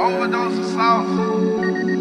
Overdose of sauce.